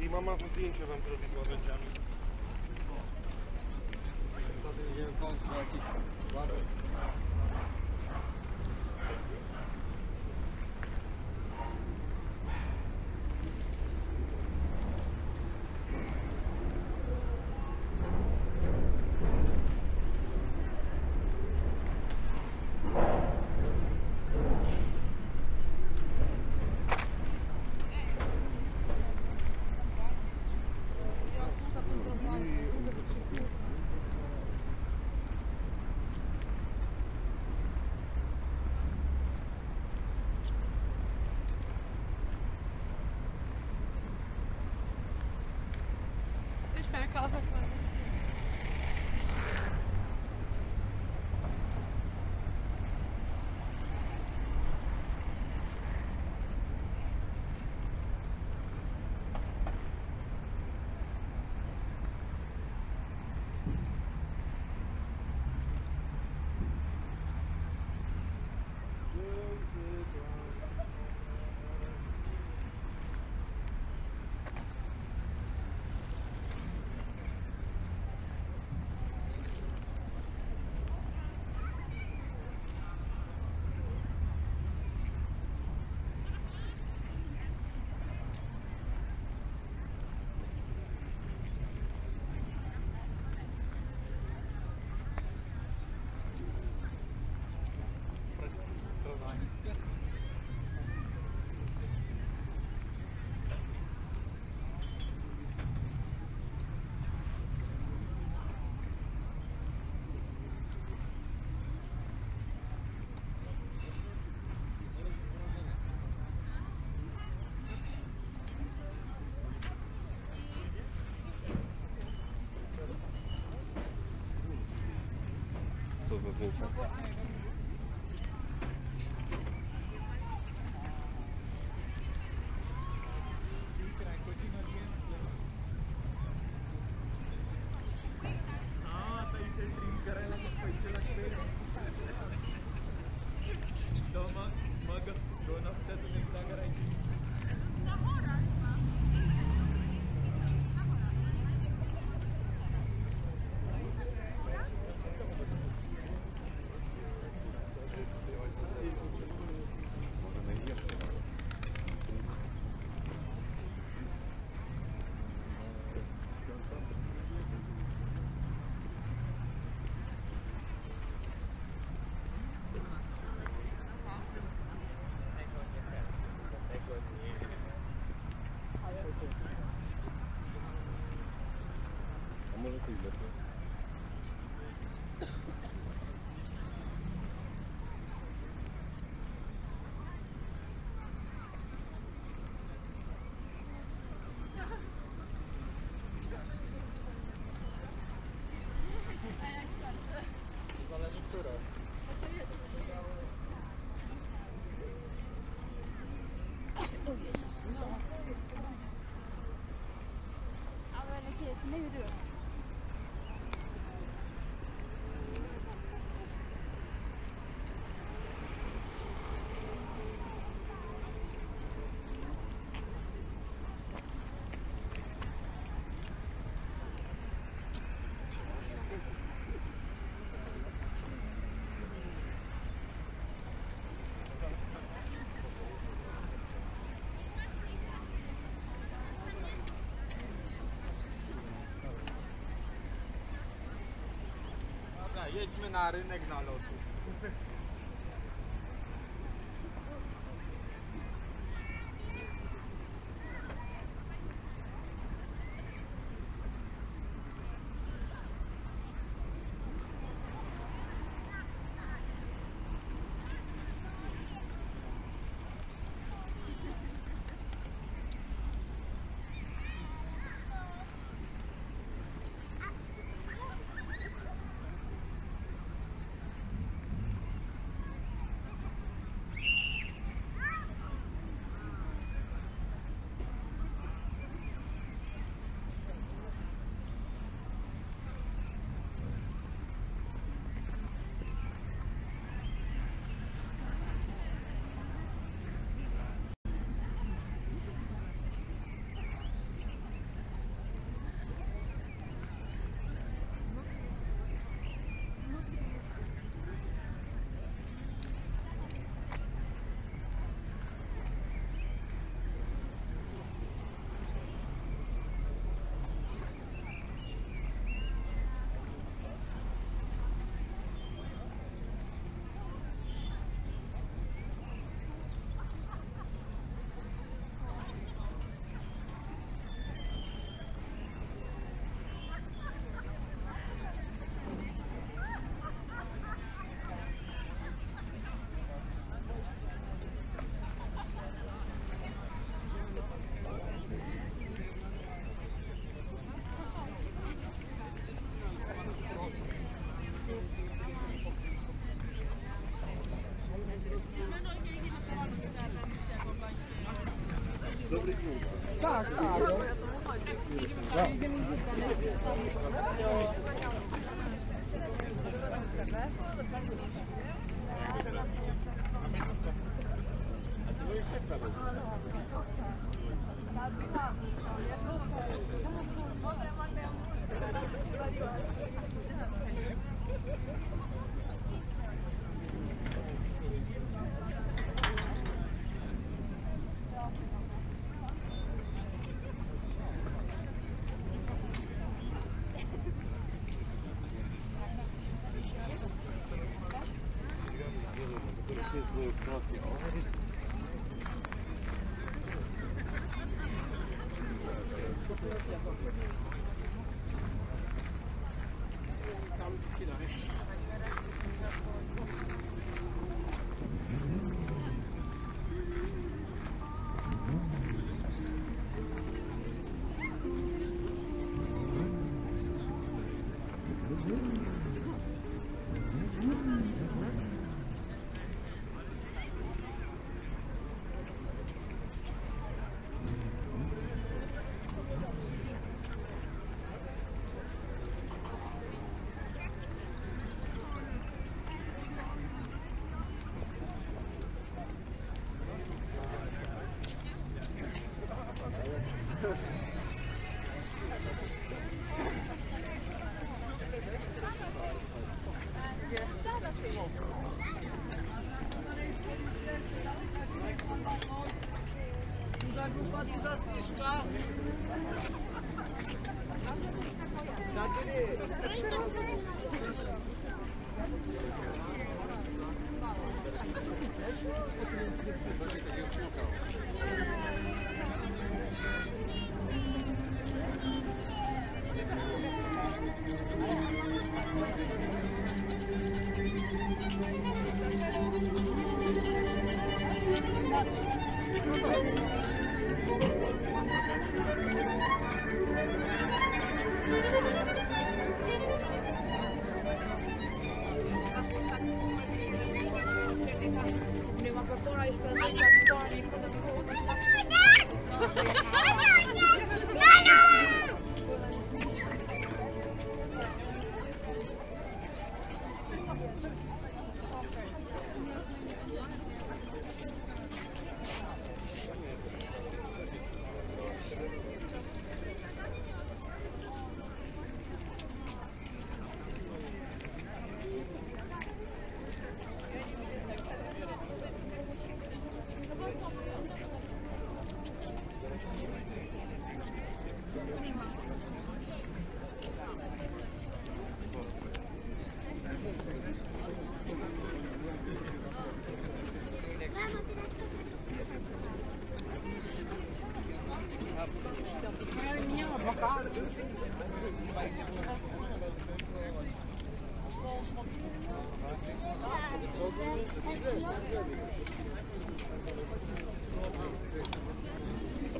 i mama zdjęcie wam zrobi z łabędziami. Wtedy idziemy wąsy jakieś łapy. call this one. Zdjęcia? atabilir. Zależy która. O Jezus, no. Ama ne kesin ne yürüyorum. Jedźmy na rynek na lotu. Tak, tak. Prima I'm sorry, Dad! I'm sorry,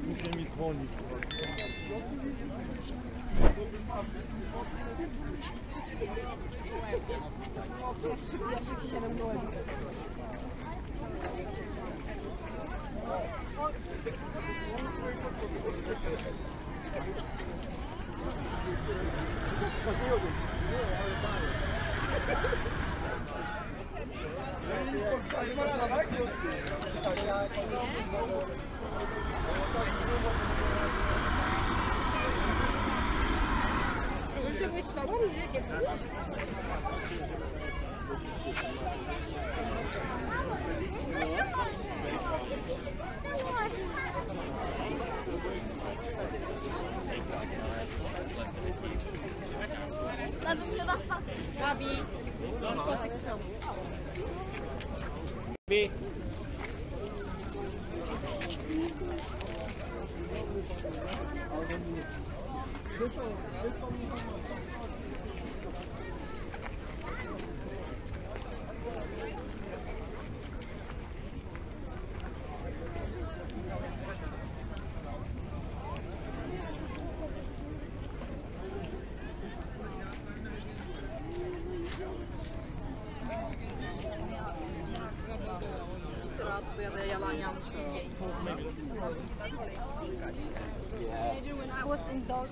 Muszę mi dzwonić. Ja szybko, ja szybko się Thank you. Yeah. When I was in dog,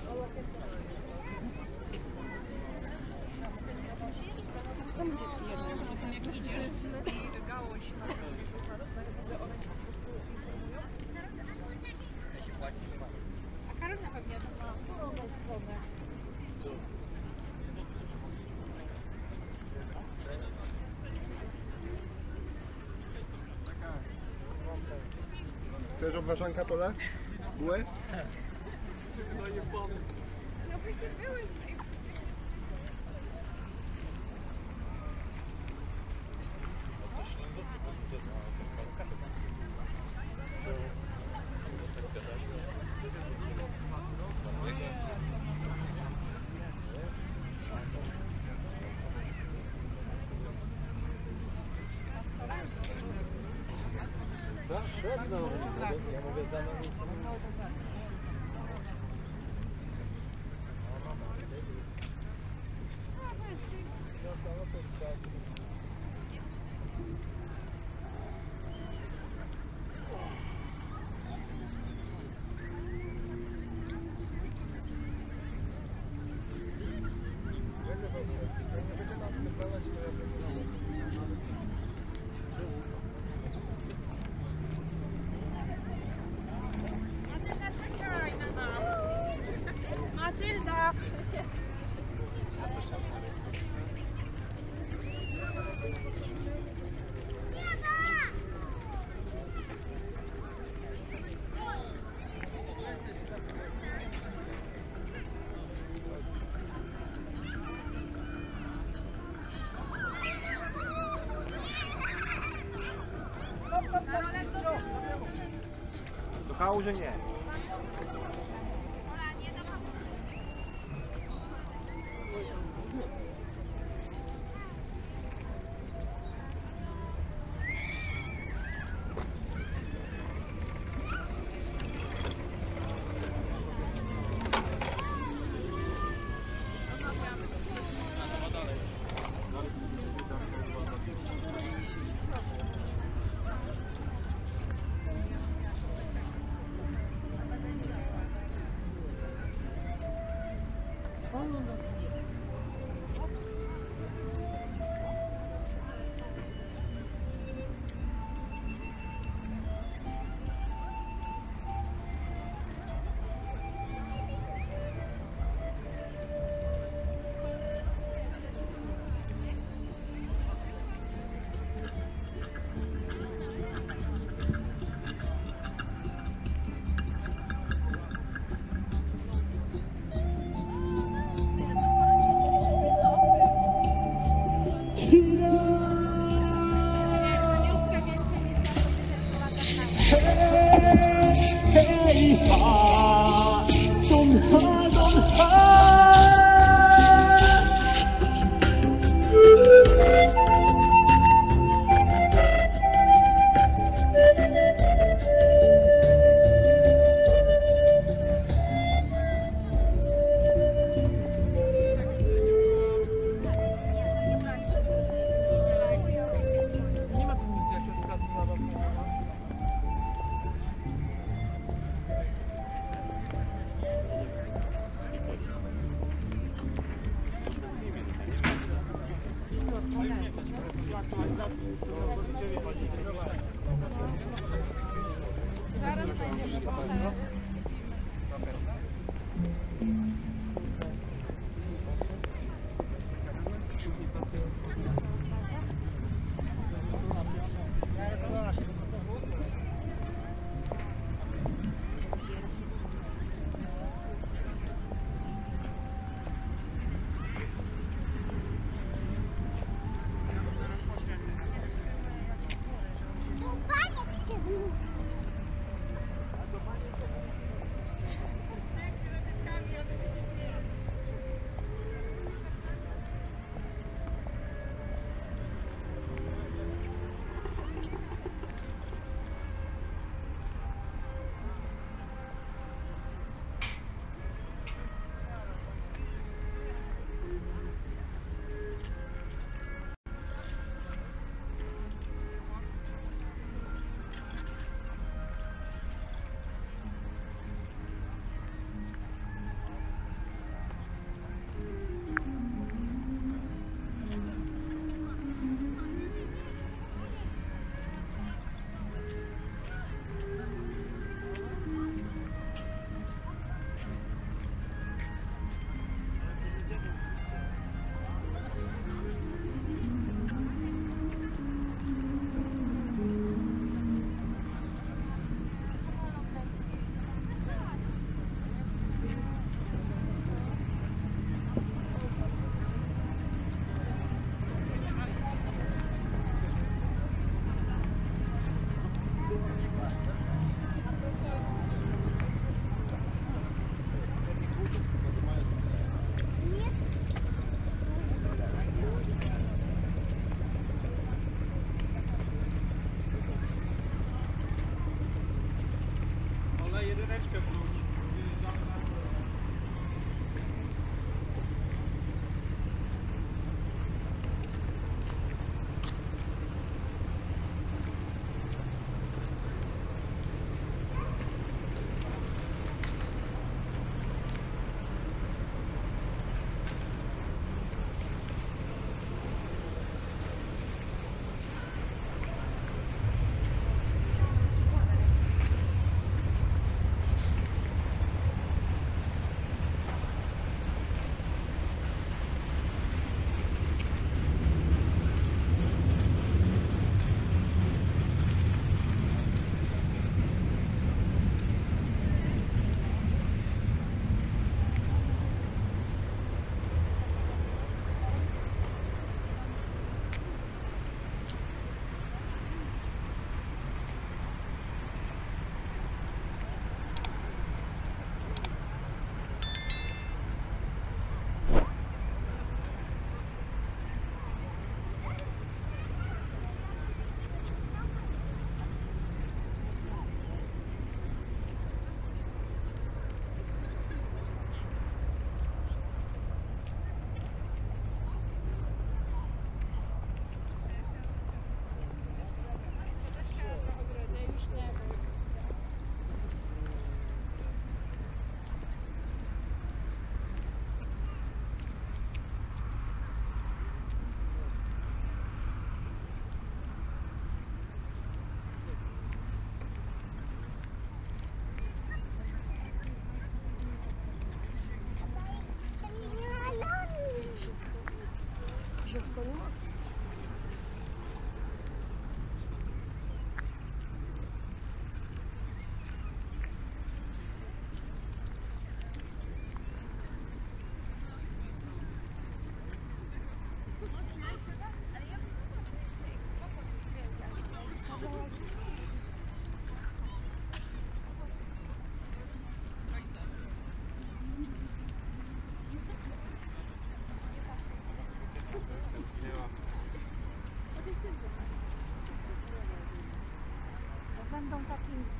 Chcesz obważanka pole? Bułę? No przecież byłeś. Gracias. 瞄准点 Chwileczkę wróć. Então tá 15.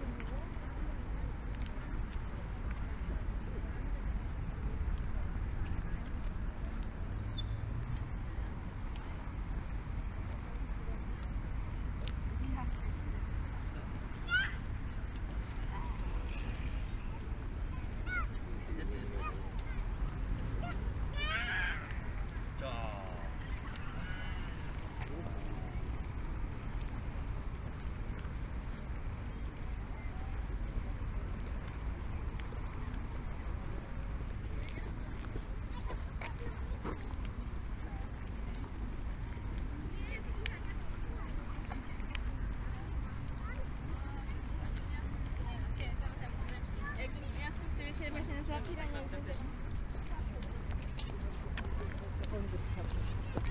Thank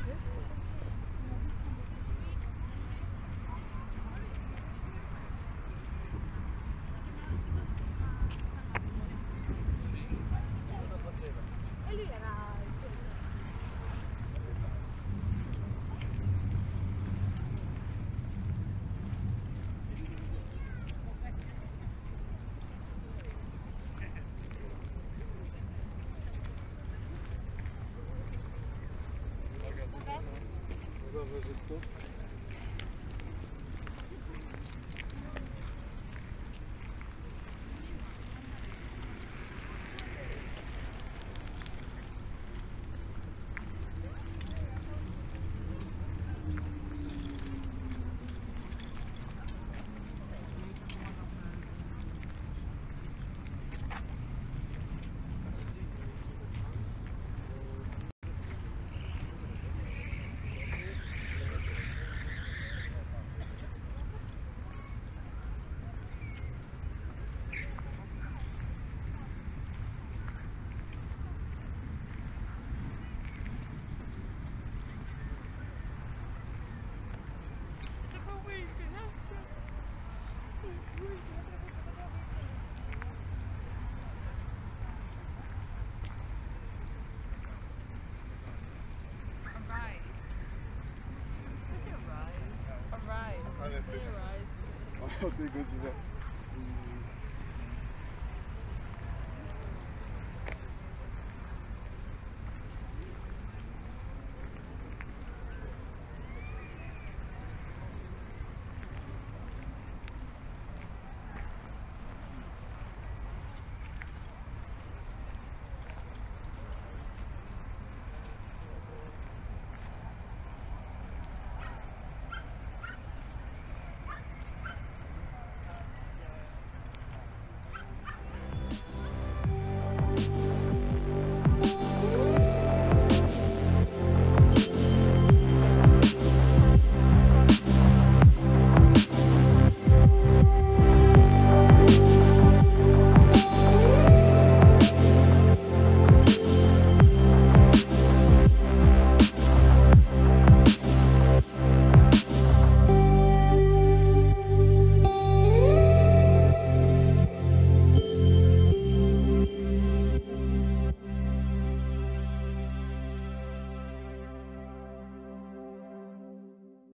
you. Rosyjską. という感で。